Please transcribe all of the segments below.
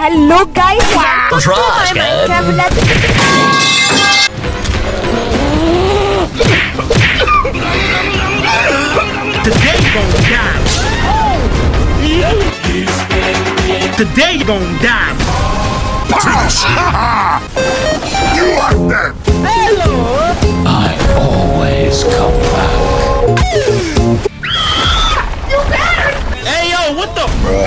Hello guys, welcome to Trash, my man. Minecraft Let's Today you gon' die. Today you gon' die. You are dead! I always come back. Hey yo, what the? Bruh,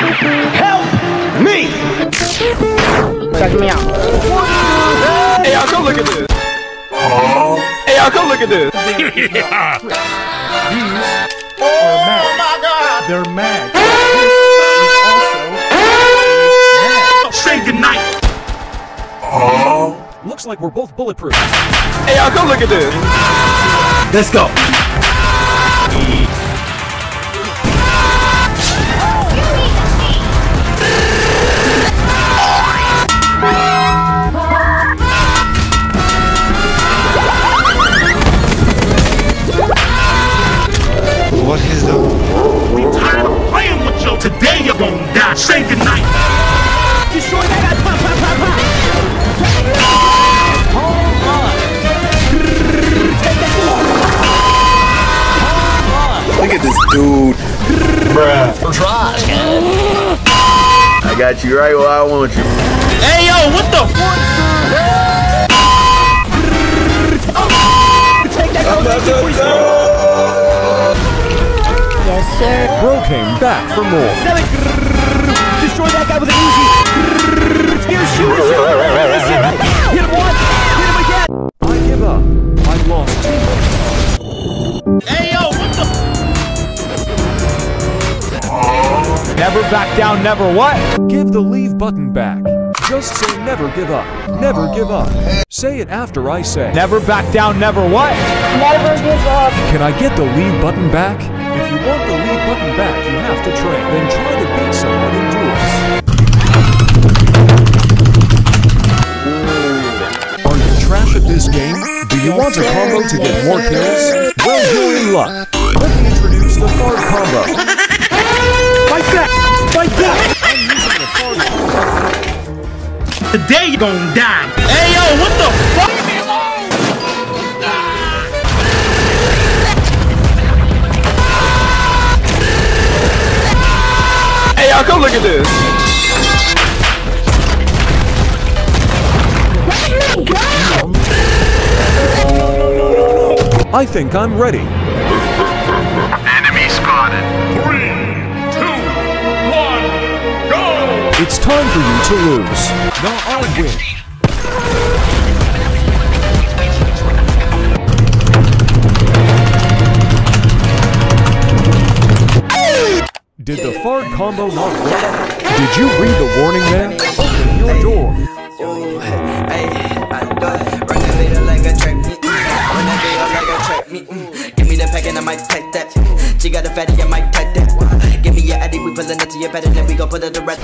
check me out. Hey, y'all, come look at this. Oh. Hey, y'all, come look at this. These Oh my god! They're mad. Say goodnight. Looks like we're both bulletproof. Hey, y'all, come look at this. Let's go. Tired of playing with you. Today you gon' die. Say goodnight. Look at this dude. Trash can. I got you right where I want you. Hey yo, what the? Yes sir. Bro came back for more. Destroy that guy with an Uzi. Never back down, never what? Give the leave button back. Just say never give up. Never give up. Say it after I say. Never back down, never what? Never give up. Can I get the leave button back? If you want the leave button back, you have to train. Then try to beat someone in duels. Are you trash at this game? Do you want a combo to get more kills? Well, you're in luck. Let me introduce the Fard combo. Like that. Like that. I'm using the Fard combo. Today you gon' die. Hey yo, what the fuck? Hey, y'all, come look at this. I think I'm ready. It's time for you to lose. Now I win. Did the Fard combo not work? Did you read the warning there? Open your door. Oh, pack and I might take that. She got a fatty, I might pack that. Give me your addy, we pullin' up to your bed and then we gon' put it to red.